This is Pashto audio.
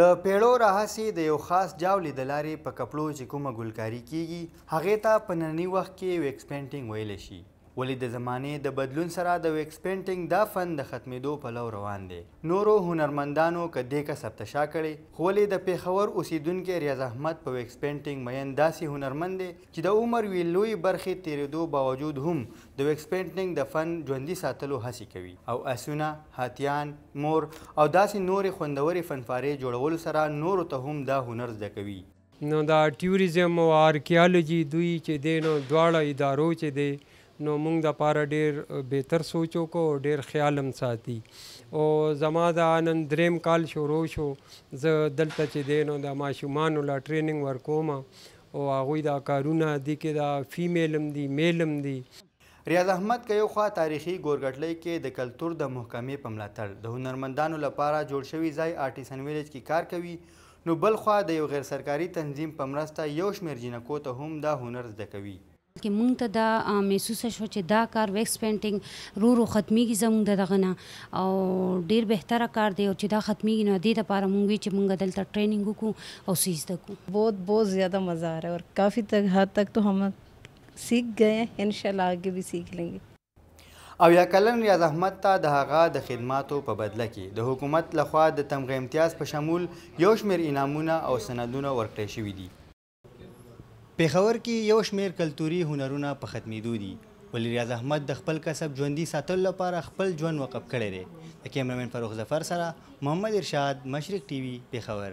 د پیړو راهسې د یو خاص جاولې د لارې په کپړو چې کومه ګلکاري کیږي هغې ته په ننني وخت کې ویکس پینټینګ ویلی شي ولې د زمانې د بدلون سره د وېکس پېنټېنګ دا فن د ختمېدو پلو روان دی؟ نورو هنرمندانو که دې کسب ته شا کړې، خو ولې د پېښور اوسېدونکی رياض احمد په وېکس پېنټېنګ مئين داسې هنرمند دی چې د عمر يوې لويې برخې تېرېدو باوجود هم د وېکس پېنټېنګ د فن ژوندي ساتلو هڅې کوي او اسونه، هاتيان، مور او داسې نورې خوندورې فنفارې جوړولو سره نورو ته هم دا هنر زده کوي. نو دا ټیوریزم او آرکیالوجی دوی چه دی نو دواړه ادارو چه دی نو مونږ د پاره ډیر بهتر سوچ وکړو او ډیر خیال هم ساتی او زما دا نن دریم کال شروع شو زه دلته چه دی نو د ماشومانو لا ټریننګ ورکوم او هغوی دا کارونه دی کې دا فیمیل هم دی میل هم دی. ریاض احمد که یو خوا تاریخي ګورګټلۍ کې د کلتور د محکمې په ملاتړ د هنرمندانو لپاره جوړ شوي ځای آرټیسن ویلج کې کار کوي نو بل خوا د یو غیرسرکاري تنظیم په مرسته یو شمېر جینکو ته هم دا هنر زده کوي. کې مونږ ته دا محسوسه شوه چې دا کار ویکس پینټنګ رو رو ختمیږي زمونږ د دغه نه او ډیر بهتره کار دی او چې دا ختمیږي نو دې لپاره مونږ وي چې مونږ دلته ټریننګ وکړو او څه زده کړو. بہت بہت زیادہ مزہ آ رہا ہے اور کافی تک حد تک تو ہم سیکھ ګئے هې انشاءالله آګې بهی سیکھ لیں ګې. اویا کلن ریاض احمد ته د هغه د خدماتو په بدله کې د حکومت له خوا د تمغه امتیاز په شمول یو شمېر انعامونه او سندونه ورکړی شوي دي. پېښور کې یو شمېر کلتوري هنرونه په ختمېدو دي، ولې ریاض احمد د خپل کسب ژوندي ساتلو لپاره خپل ژوند وقف کړی دی. د کېمره مېن فرخ ظفر سره محمد ارشاد، مشرق ټي وي، پېښور.